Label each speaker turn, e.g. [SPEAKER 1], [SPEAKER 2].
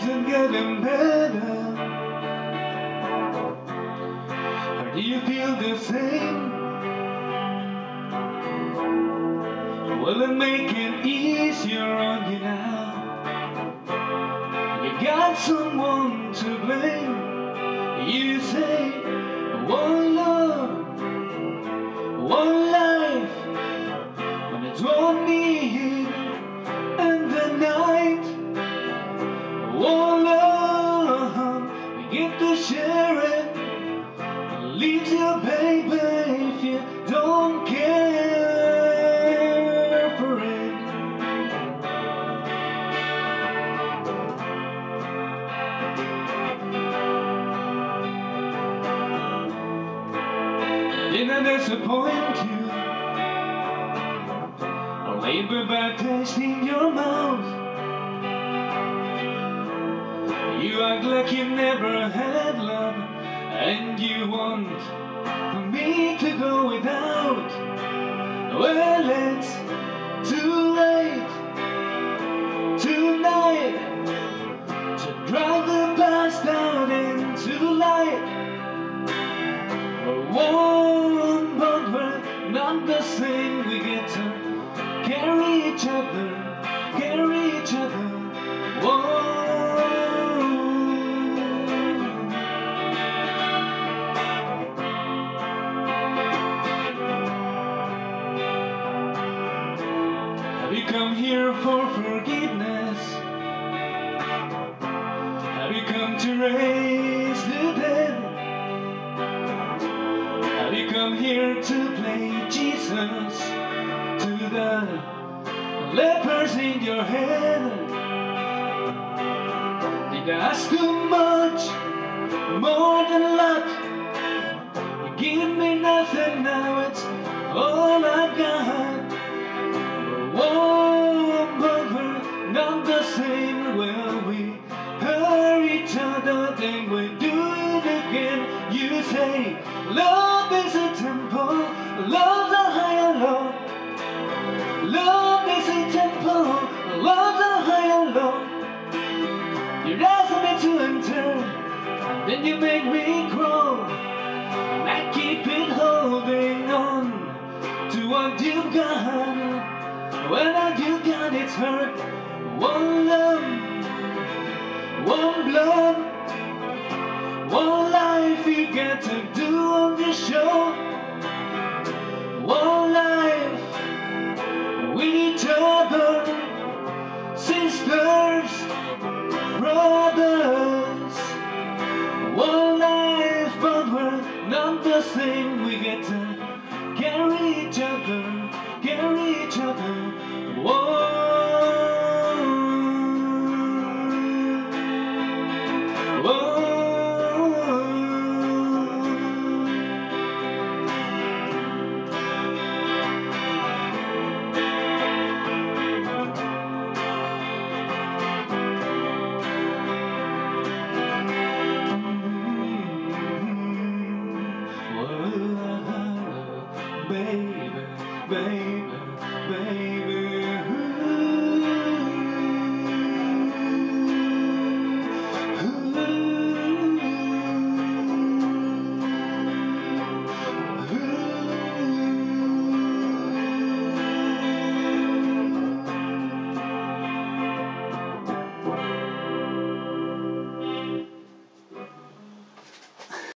[SPEAKER 1] getting better? Or do you feel the same? Will it make it easier on you now? You got someone to blame. You say, one love, one life, when it's only to share it. Leave you, baby, if you don't care for it. Did I disappoint you? Or labor taste in your mouth? You act like you never had love, and you want me to go without. Well, it's too you come here for forgiveness? Have you come to raise the dead? Have you come here to play Jesus to the lepers in your head? Did I ask too much, more than You say love is a temple, love's a higher law. Love is a temple, love's a higher law. You ask me to enter, then you make me. And I keep it holding on to what you've got. When all you got it's hurt. Get to do on this show. One life with each other, sisters, brothers. One life, but we're not the same. We get to carry each other, carry each other.